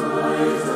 Christ.